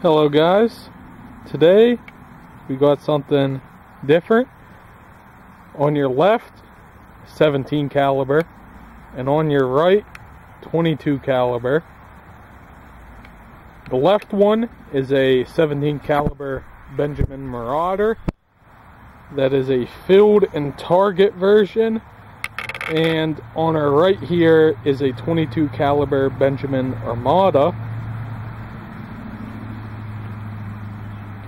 Hello guys, today we got something different. On your left, 17 caliber, and on your right, 22 caliber. The left one is a 17 caliber Benjamin Marauder. That is a field and target version. And on our right here is a 22 caliber Benjamin Armada.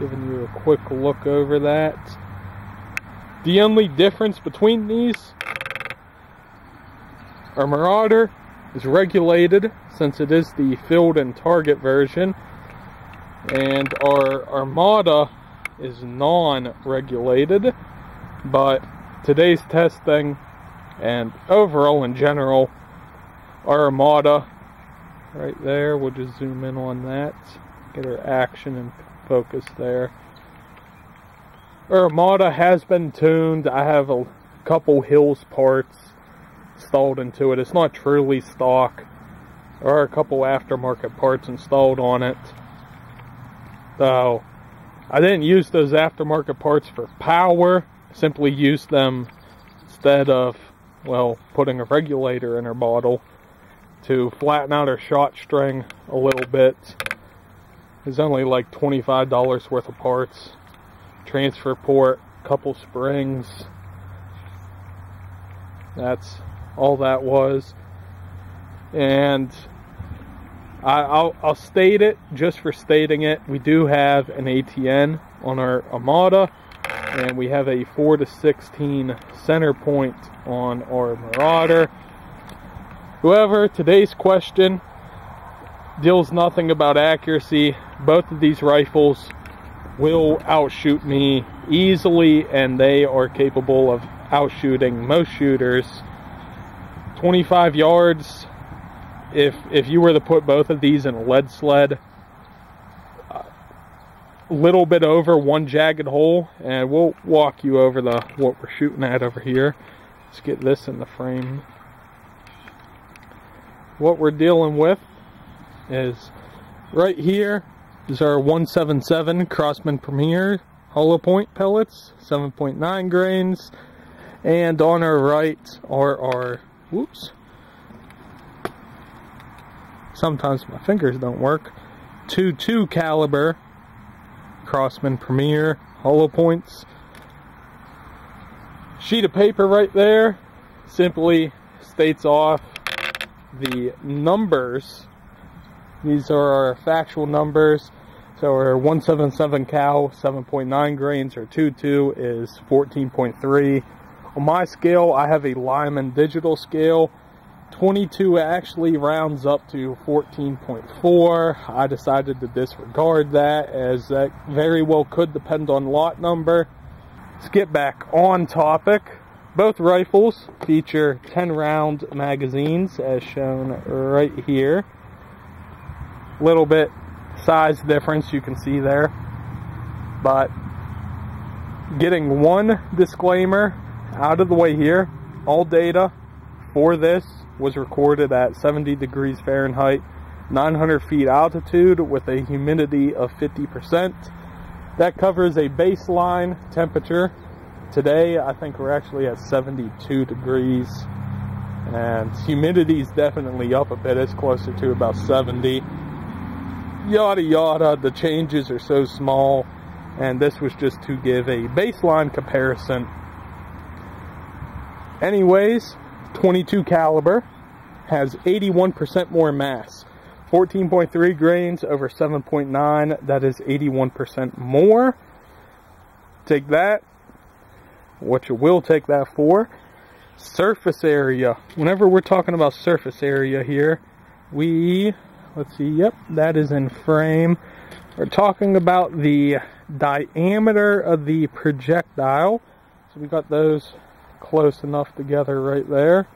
Giving you a quick look over that. The only difference between these, our Marauder is regulated since it is the field and target version, and our Armada is non-regulated, but today's testing and overall in general, our Armada right there, we'll just zoom in on that, get our action and focus there. Armada has been tuned. I have a couple Hills parts installed into it. It's not truly stock. There are a couple aftermarket parts installed on it. So, I didn't use those aftermarket parts for power. Simply used them instead of, well, putting a regulator in our bottle to flatten out our shot string a little bit is only like $25 worth of parts. Transfer port, couple springs. That's all that was. And I, will I'll state it just for stating it. We do have an ATN on our Armada, and we have a 4 to 16 center point on our Marauder. However, today's question deals nothing about accuracy. Both of these rifles will outshoot me easily and they are capable of outshooting most shooters. 25 yards, if, if you were to put both of these in a lead sled, a little bit over one jagged hole and we'll walk you over the what we're shooting at over here. Let's get this in the frame. What we're dealing with is right here is our 177 Crosman Premier hollow point pellets, 7.9 grains. And on our right are our, whoops, sometimes my fingers don't work, 2.2 caliber Crosman Premier hollow points. Sheet of paper right there simply states off the numbers these are our factual numbers. So our 177 cow, 7.9 grains, or 22 is 14.3. On my scale, I have a Lyman digital scale. 22 actually rounds up to 14.4. I decided to disregard that as that very well could depend on lot number. Let's get back on topic. Both rifles feature 10 round magazines as shown right here little bit size difference you can see there. But getting one disclaimer out of the way here, all data for this was recorded at 70 degrees Fahrenheit, 900 feet altitude with a humidity of 50%. That covers a baseline temperature. Today, I think we're actually at 72 degrees and humidity is definitely up a bit. It's closer to about 70 yada yada. The changes are so small, and this was just to give a baseline comparison. Anyways, 22 caliber has 81% more mass. 14.3 grains over 7.9, that is 81% more. Take that, what you will take that for. Surface area. Whenever we're talking about surface area here, we let's see, yep, that is in frame. We're talking about the diameter of the projectile. So we got those close enough together right there.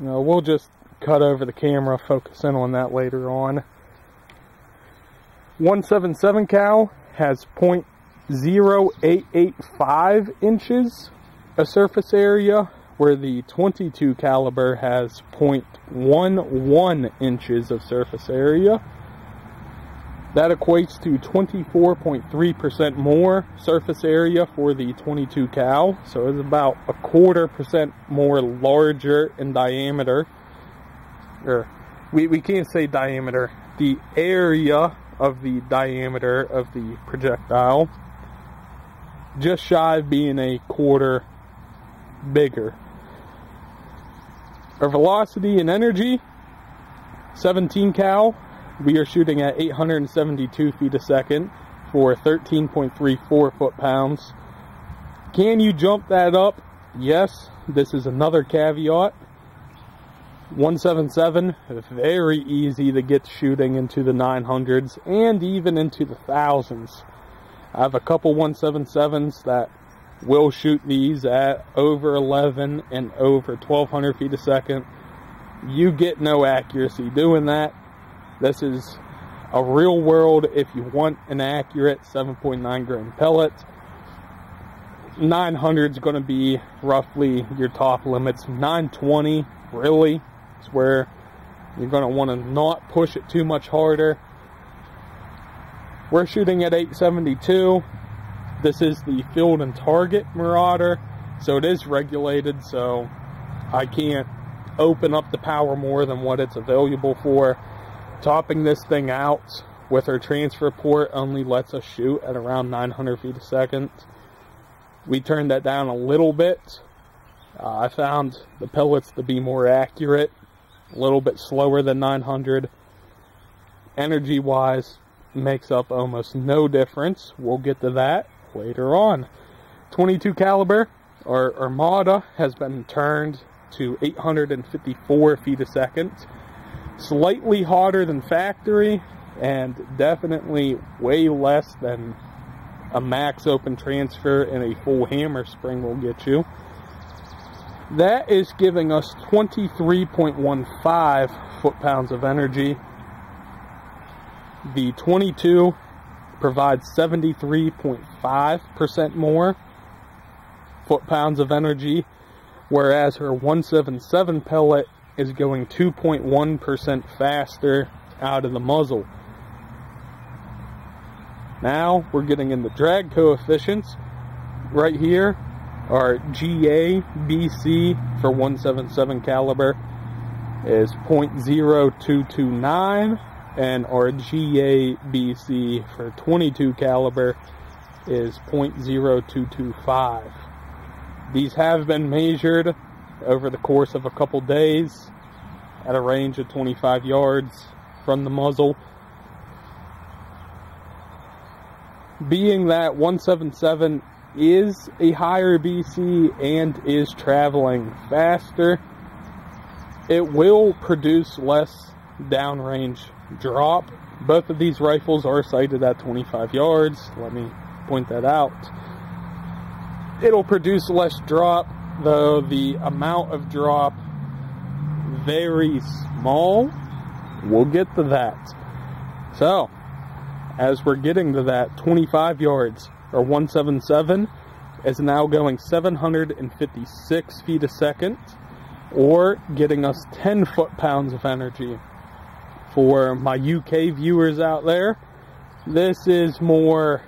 You know, we'll just cut over the camera, focus in on that later on. 177 cal has 0.0885 inches of surface area where the 22 caliber has 0.11 inches of surface area. That equates to 24.3% more surface area for the 22 cal. So it's about a quarter percent more larger in diameter. Or we, we can't say diameter. The area of the diameter of the projectile. Just shy of being a quarter bigger. Our velocity and energy, 17 cal, we are shooting at 872 feet a second for 13.34 foot-pounds. Can you jump that up? Yes, this is another caveat. 177, very easy to get shooting into the 900s and even into the thousands. I have a couple 177s that will shoot these at over 11 and over 1200 feet a second. You get no accuracy doing that. This is a real world if you want an accurate 7.9 grain pellet. 900 is going to be roughly your top limits. 920 really is where you're going to want to not push it too much harder. We're shooting at 872. This is the field and target Marauder, so it is regulated, so I can't open up the power more than what it's available for. Topping this thing out with our transfer port only lets us shoot at around 900 feet a second. We turned that down a little bit. Uh, I found the pellets to be more accurate, a little bit slower than 900. Energy wise, makes up almost no difference. We'll get to that later on. 22 caliber, our Armada has been turned to 854 feet a second. Slightly hotter than factory, and definitely way less than a max open transfer and a full hammer spring will get you. That is giving us 23.15 foot-pounds of energy. The 22 provides 73.5% more foot-pounds of energy, whereas her 177 pellet is going 2.1% faster out of the muzzle. Now we're getting in the drag coefficients. Right here, our GABC for 177 caliber is 0.0229 and our GABC for 22 caliber is 0.0225. These have been measured over the course of a couple days at a range of 25 yards from the muzzle. Being that 177 is a higher BC and is traveling faster, it will produce less downrange drop. Both of these rifles are sighted at 25 yards. Let me point that out. It'll produce less drop, though the amount of drop very small. We'll get to that. So, as we're getting to that, 25 yards or 177 is now going 756 feet a second or getting us 10 foot-pounds of energy for my UK viewers out there, this is more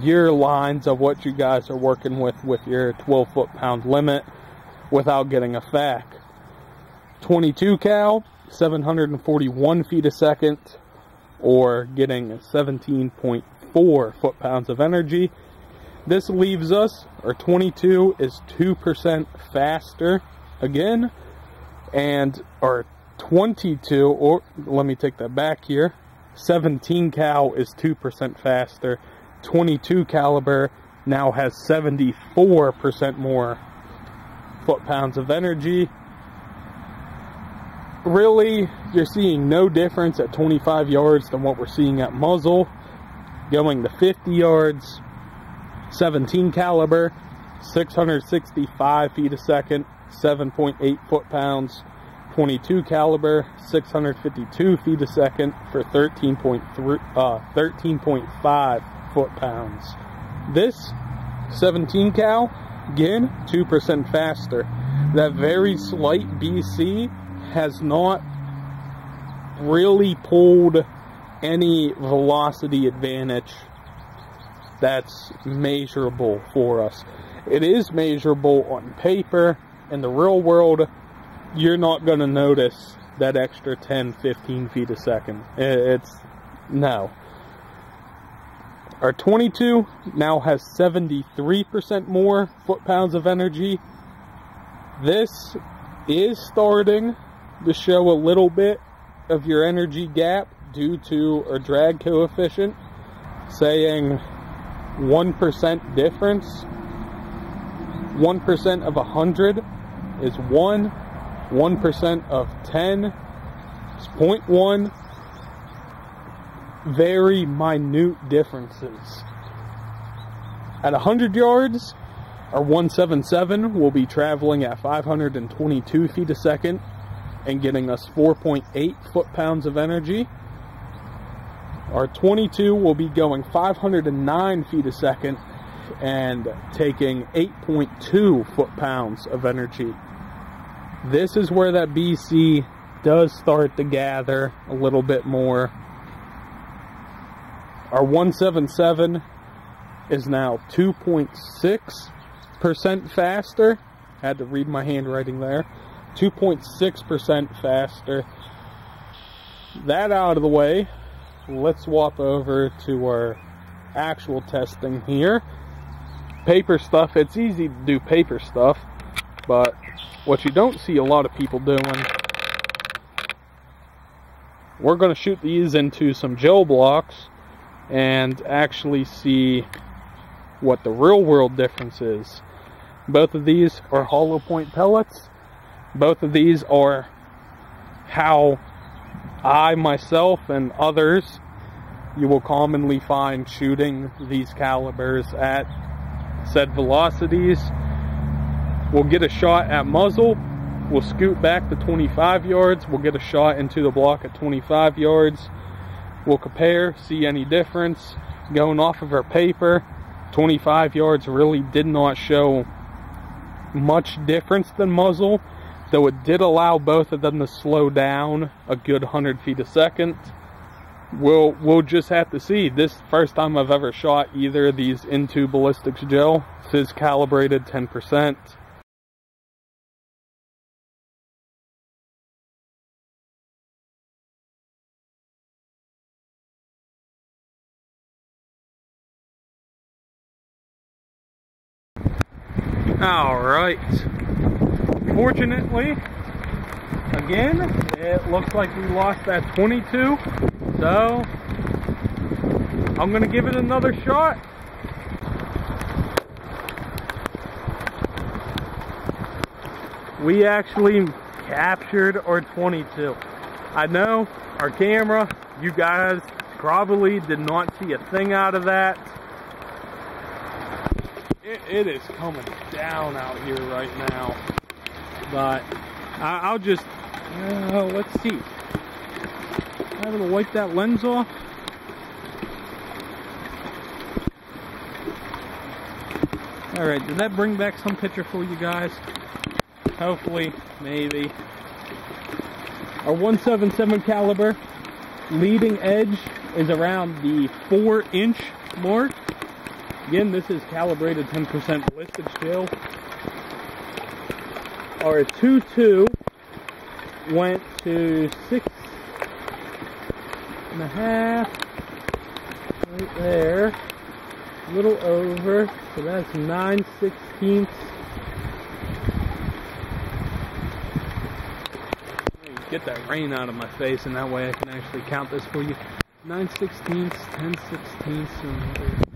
your lines of what you guys are working with with your 12 foot pound limit without getting a FAC. 22 cal, 741 feet a second, or getting 17.4 foot pounds of energy. This leaves us, our 22 is 2% faster again, and our 22, or let me take that back here. 17 cal is 2% faster. 22 caliber now has 74% more foot-pounds of energy. Really, you're seeing no difference at 25 yards than what we're seeing at muzzle. Going to 50 yards, 17 caliber, 665 feet a second, 7.8 foot-pounds. 22 caliber, 652 feet a second for 13.3, uh, 13.5 foot pounds. This 17 cal, again, 2% faster. That very slight BC has not really pulled any velocity advantage that's measurable for us. It is measurable on paper. In the real world, you're not going to notice that extra 10, 15 feet a second. It's no. Our 22 now has 73% more foot-pounds of energy. This is starting to show a little bit of your energy gap due to a drag coefficient saying 1% difference. 1% of 100 is 1. 1% of 10 is 0.1. Very minute differences. At 100 yards, our 177 will be traveling at 522 feet a second and getting us 4.8 foot-pounds of energy. Our 22 will be going 509 feet a second and taking 8.2 foot-pounds of energy. This is where that BC does start to gather a little bit more. Our 177 is now 2.6% faster. Had to read my handwriting there. 2.6% faster. That out of the way, let's swap over to our actual testing here. Paper stuff, it's easy to do paper stuff, but what you don't see a lot of people doing, we're going to shoot these into some gel blocks and actually see what the real world difference is. Both of these are hollow point pellets. Both of these are how I myself and others you will commonly find shooting these calibers at said velocities. We'll get a shot at muzzle. We'll scoot back to 25 yards. We'll get a shot into the block at 25 yards. We'll compare, see any difference. Going off of our paper, 25 yards really did not show much difference than muzzle, though it did allow both of them to slow down a good 100 feet a second we'll we'll just have to see. This first time I've ever shot either of these into ballistics gel. This is calibrated 10%. Right. Fortunately, again, it looks like we lost that 22. So, I'm going to give it another shot. We actually captured our 22. I know our camera, you guys probably did not see a thing out of that. It, it is coming down out here right now. But I, will just, uh, let's see I'm to wipe that lens off. Alright, did that bring back some picture for you guys? Hopefully, maybe. Our 177 caliber leading edge is around the 4 inch mark. Again, this is calibrated 10% ballistic gel. Our 2.2 went to 6 and a half right there. A little over, so that's 9 sixteenths. Get that rain out of my face, and that way I can actually count this for you. 9 sixteenths, 10 sixteenths, and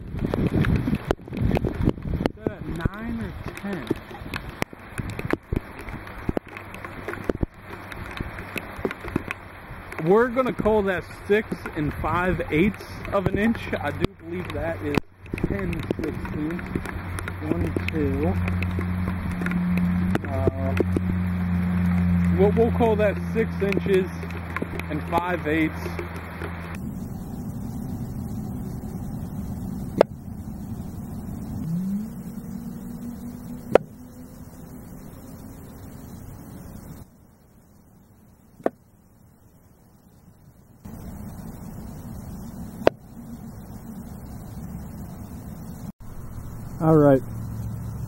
9 or 10? We're gonna call that six and five eighths of an inch. I do believe that is 10 16. One, two. Uh, we'll, we'll call that six inches and five eighths Alright,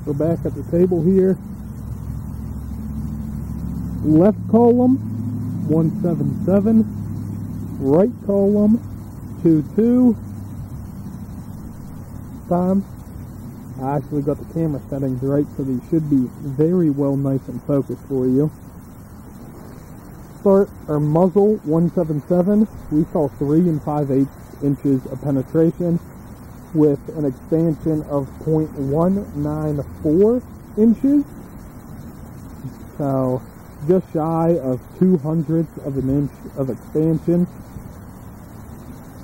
we're back at the table here. Left column, 177. Right column, 22. Time. I actually got the camera settings right, so these should be very well nice and focused for you. Start our muzzle 177. We saw 3 and 5 8 inches of penetration with an expansion of 0.194 inches. So just shy of two hundredths of an inch of expansion.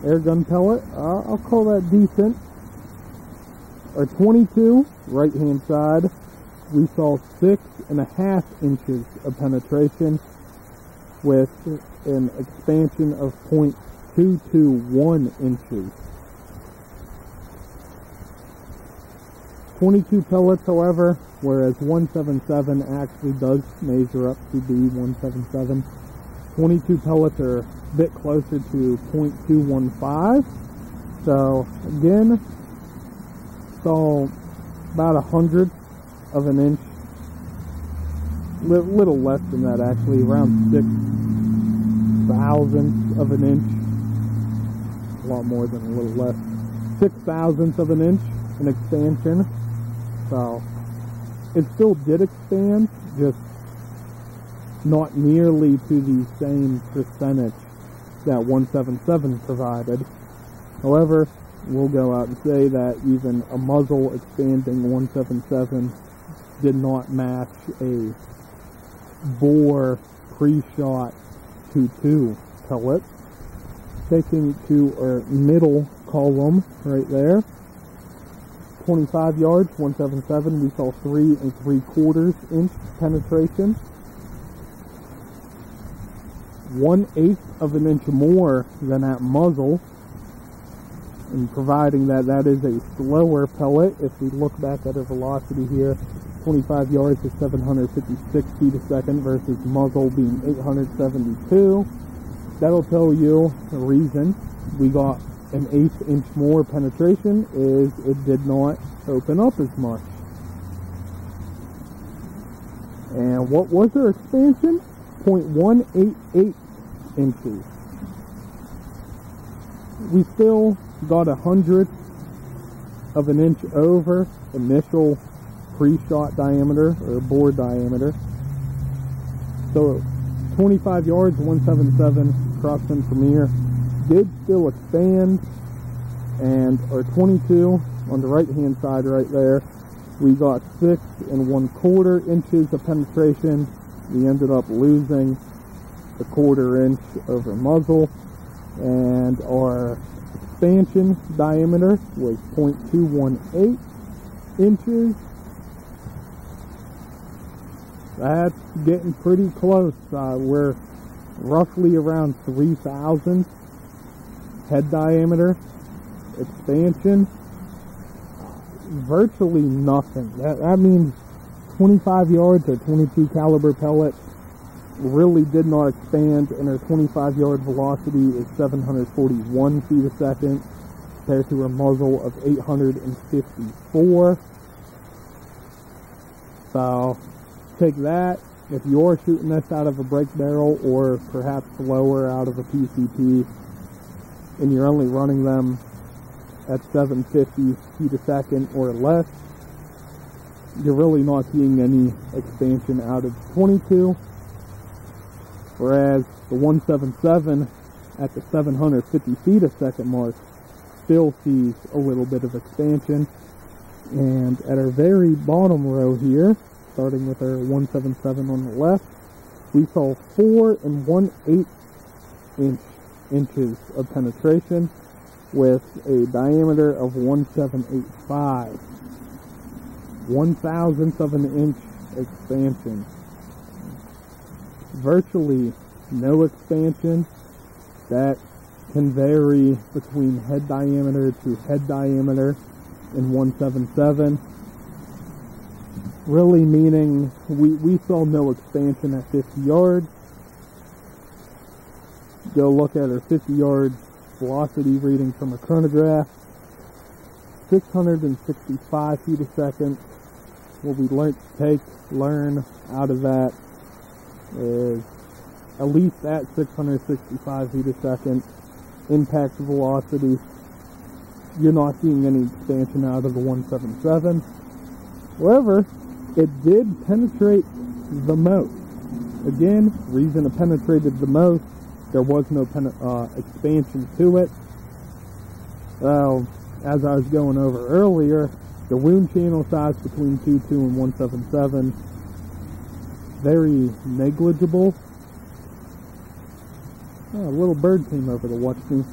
Air gun pellet, uh, I'll call that decent. Our 22, right hand side, we saw six and a half inches of penetration with an expansion of 0.221 inches. 22 pellets, however, whereas 177 actually does measure up to be 177. 22 pellets are a bit closer to 0.215. So again, saw about a hundredth of an inch, little less than that actually, around six thousandths of an inch, a lot more than a little less, six thousandths of an inch in expansion. So it still did expand, just not nearly to the same percentage that 177 provided. However, we'll go out and say that even a muzzle expanding 177 did not match a bore pre-shot 2-2 pellet. Taking to our middle column right there, 25 yards, 177, we saw three and three quarters inch penetration. One eighth of an inch more than that muzzle. And providing that that is a slower pellet, if we look back at our velocity here, 25 yards is 756 feet a second versus muzzle being 872. That'll tell you the reason we got an eighth inch more penetration is it did not open up as much. And what was their expansion? 0.188 inches. We still got a hundredth of an inch over initial pre-shot diameter or bore diameter. So 25 yards, 177 Crosman Premier did still expand and our 22 on the right hand side right there. We got six and one quarter inches of penetration. We ended up losing a quarter inch over muzzle. And our expansion diameter was 0.218 inches. That's getting pretty close. Uh, we're roughly around 3,000 head diameter, expansion, virtually nothing. That, that means 25 yards or 22 caliber pellet really did not expand and our 25 yard velocity is 741 feet a second compared to a muzzle of 854. So take that. If you're shooting this out of a break barrel or perhaps lower out of a PCP, and you're only running them at 750 feet a second or less, you're really not seeing any expansion out of 22. Whereas the 177 at the 750 feet a second mark still sees a little bit of expansion. And at our very bottom row here, starting with our 177 on the left, we saw four and one eighth inch inches of penetration with a diameter of 1785. One thousandth of an inch expansion. Virtually no expansion. That can vary between head diameter to head diameter in 177. Really meaning we, we saw no expansion at 50 yards go look at our 50 yard velocity reading from a chronograph. 665 feet a second. What we learned take, learn out of that is at least at 665 feet a second, impact velocity. You're not seeing any expansion out of the 177. However, it did penetrate the most. Again, reason it penetrated the most, there was no uh, expansion to it. Well, as I was going over earlier, the wound channel size between 2.2 and 177, very negligible. Oh, a little bird came over to watch me.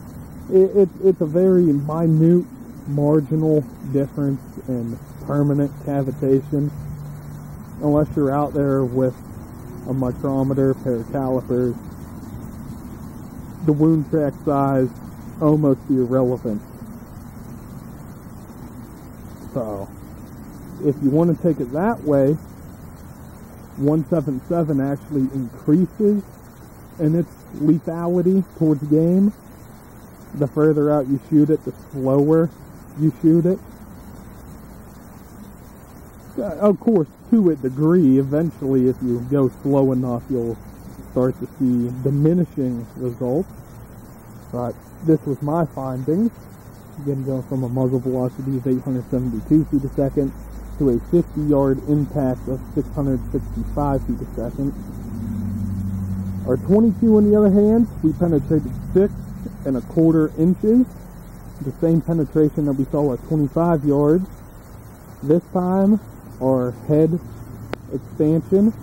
It, it, it's a very minute, marginal difference in permanent cavitation. Unless you're out there with a micrometer, pair of calipers, the wound track size almost irrelevant. So, if you want to take it that way, 177 actually increases in its lethality towards game. The further out you shoot it, the slower you shoot it. Uh, of course, to a degree, eventually if you go slow enough, you'll start to see diminishing results. But this was my findings. Again, going from a muzzle velocity of 872 feet a second to a 50 yard impact of 665 feet a second. Our 22 on the other hand, we penetrated six and a quarter inches. The same penetration that we saw at 25 yards. This time, our head expansion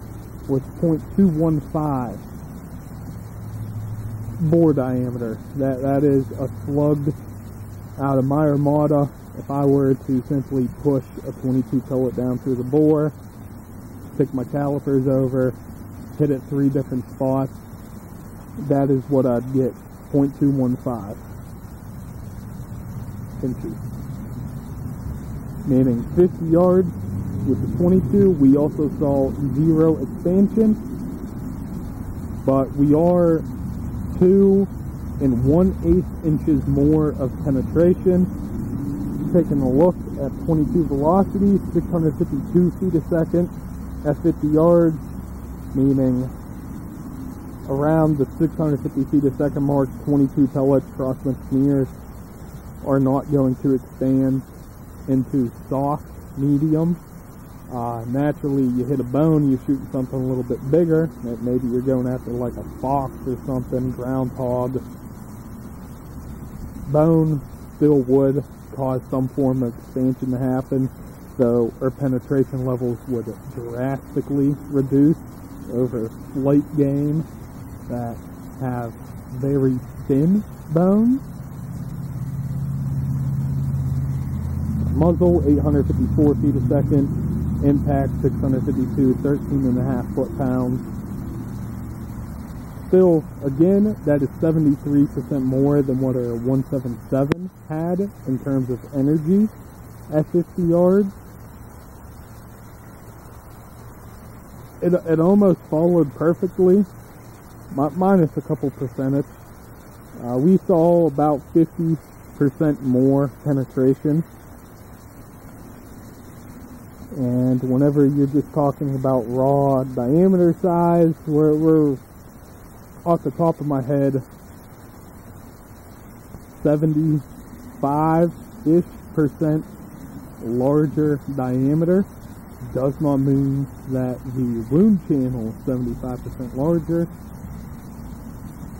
was 0.215 bore diameter. That that is a slugged out of my Armada. If I were to simply push a 22 pellet down through the bore, pick my calipers over, hit it three different spots, that is what I'd get. 0.215 inches. Meaning 50 yards with the 22, we also saw zero expansion, but we are two and one eighth inches more of penetration. Taking a look at 22 velocity, 652 feet a second at 50 yards, meaning around the 650 feet a second mark, 22 pellets Crosman Premiers are not going to expand into soft medium uh, naturally, you hit a bone, you're shooting something a little bit bigger. Maybe you're going after like a fox or something, groundhog. Bone still would cause some form of expansion to happen, so our penetration levels would drastically reduce over flight game that have very thin bones. Muzzle, 854 feet a second impact 652 13 and a half foot pounds. Still again that is 73% more than what our 177 had in terms of energy at 50 yards. It, it almost followed perfectly minus a couple percentage. Uh, we saw about 50% more penetration and whenever you're just talking about raw diameter size, we're, we're off the top of my head 75-ish percent larger diameter does not mean that the wound channel is 75% larger.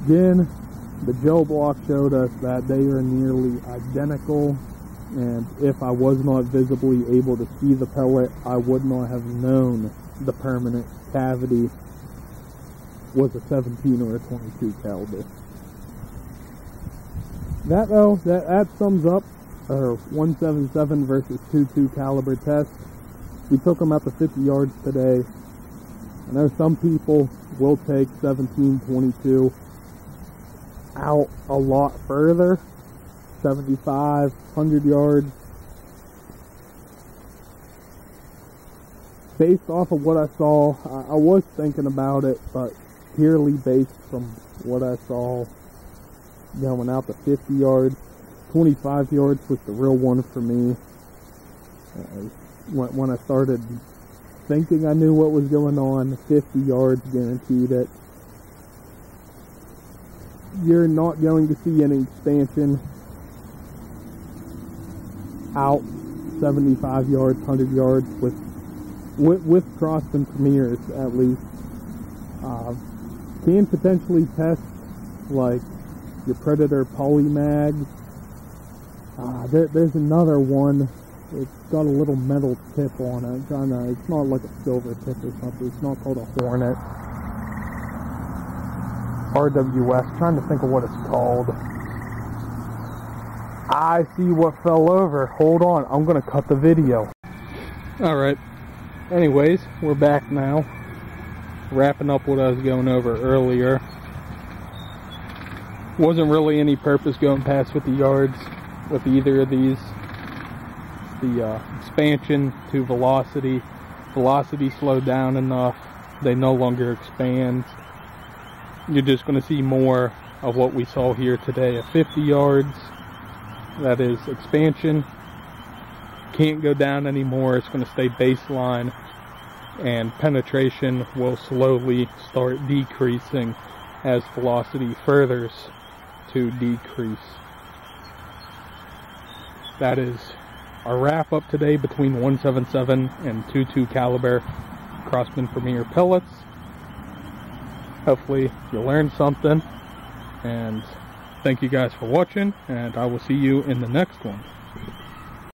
Again, the gel block showed us that they are nearly identical and if I was not visibly able to see the pellet, I would not have known the permanent cavity was a 17 or a 22 caliber. That though, that, that sums up our 177 versus 22 caliber test. We took them at the 50 yards today. I know some people will take 17, 22 out a lot further 75, 100 yards. Based off of what I saw, I, I was thinking about it, but purely based from what I saw going out to 50 yards, 25 yards was the real one for me. Uh, when, when I started thinking I knew what was going on, 50 yards guaranteed it. You're not going to see any expansion out 75 yards, 100 yards with with, with Crosman Premiers at least. Uh, can potentially test like your Predator Polymag. Uh, there, there's another one. It's got a little metal tip on it. It's not like a silver tip or something. It's not called a Hornet. RWS. Trying to think of what it's called. I see what fell over. Hold on. I'm to cut the video. Alright. Anyways, we're back now. Wrapping up what I was going over earlier. Wasn't really any purpose going past 50 yards with either of these. The uh, expansion to velocity. Velocity slowed down enough. They no longer expand. You're just going to see more of what we saw here today at 50 yards that is expansion. Can't go down anymore. It's going to stay baseline. And penetration will slowly start decreasing as velocity furthers to decrease. That is our wrap up today between 177 and 22 caliber Crosman Premier pellets. Hopefully you learned something and Thank you guys for watching, and I will see you in the next one.